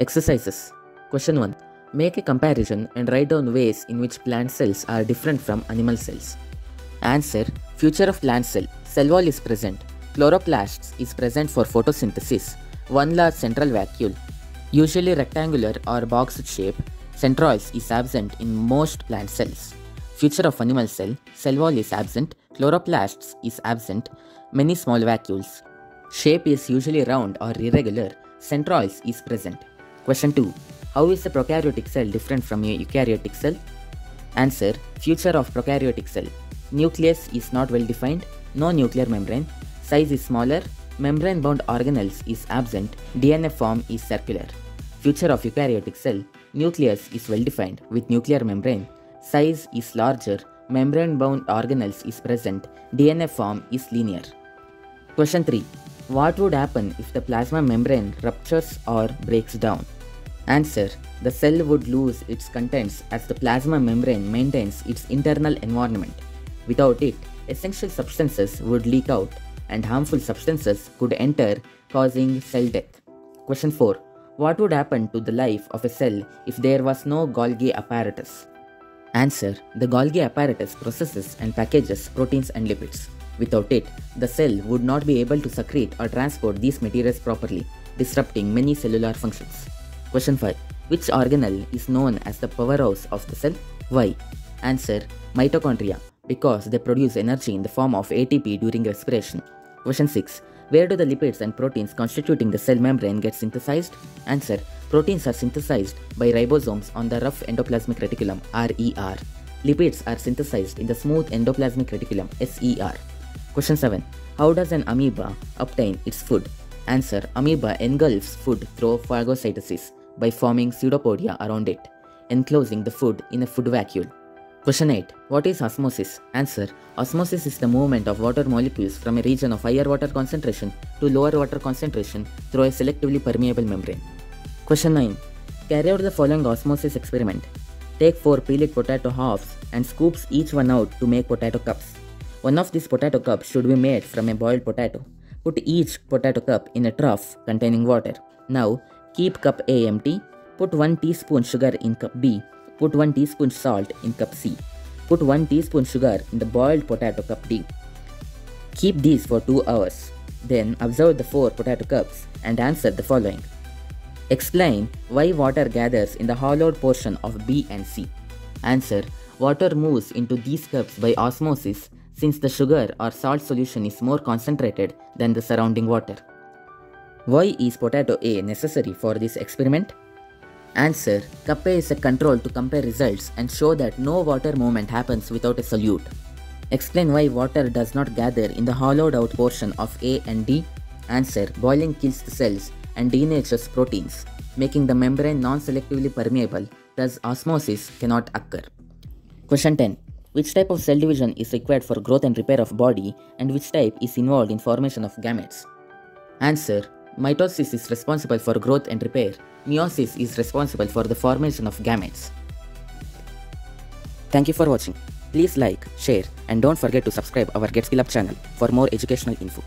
Exercises. Question 1. Make a comparison and write down ways in which plant cells are different from animal cells. Answer. Future of plant cell. Cell wall is present. Chloroplasts is present for photosynthesis. One large central vacuole. Usually rectangular or boxed shape. Centrioles is absent in most plant cells. Future of animal cell. Cell wall is absent. Chloroplasts is absent. Many small vacuoles. Shape is usually round or irregular. Centrioles is present. Question 2. How is a prokaryotic cell different from a eukaryotic cell? Answer. Future of prokaryotic cell. Nucleus is not well defined. No nuclear membrane. Size is smaller. Membrane bound organelles is absent. DNA form is circular. Future of eukaryotic cell. Nucleus is well defined with nuclear membrane. Size is larger. Membrane bound organelles is present. DNA form is linear. Question 3. What would happen if the plasma membrane ruptures or breaks down? Answer. The cell would lose its contents as the plasma membrane maintains its internal environment. Without it, essential substances would leak out and harmful substances could enter, causing cell death. Question 4. What would happen to the life of a cell if there was no Golgi apparatus? Answer. The Golgi apparatus processes and packages proteins and lipids. Without it, the cell would not be able to secrete or transport these materials properly, disrupting many cellular functions. Question 5. Which organelle is known as the powerhouse of the cell? Why? Answer. Mitochondria, because they produce energy in the form of ATP during respiration. Question 6. Where do the lipids and proteins constituting the cell membrane get synthesized? Answer. Proteins are synthesized by ribosomes on the rough endoplasmic reticulum RER. Lipids are synthesized in the smooth endoplasmic reticulum SER. Question 7. How does an amoeba obtain its food? Answer. Amoeba engulfs food through phagocytosis by forming pseudopodia around it, enclosing the food in a food vacuole. Question 8. What is osmosis? Answer. Osmosis is the movement of water molecules from a region of higher water concentration to lower water concentration through a selectively permeable membrane. Question 9. Carry out the following osmosis experiment. Take 4 peeled potato halves and scoops each one out to make potato cups. One of these potato cups should be made from a boiled potato. Put each potato cup in a trough containing water. Now, keep cup A empty. Put 1 teaspoon sugar in cup B. Put 1 teaspoon salt in cup C. Put 1 teaspoon sugar in the boiled potato cup D. Keep these for 2 hours. Then observe the 4 potato cups and answer the following. Explain why water gathers in the hollowed portion of B and C. Answer. Water moves into these cups by osmosis since the sugar or salt solution is more concentrated than the surrounding water. Why is potato A necessary for this experiment? Answer. Cup A is a control to compare results and show that no water movement happens without a solute. Explain why water does not gather in the hollowed out portion of A and D. Answer. Boiling kills the cells and denatures proteins, making the membrane non-selectively permeable, thus osmosis cannot occur. Question 10. Which type of cell division is required for growth and repair of body and which type is involved in formation of gametes? Answer. Mitosis is responsible for growth and repair. Meiosis is responsible for the formation of gametes. Thank you for watching. Please like, share and don't forget to subscribe our Get Skill Up channel for more educational info.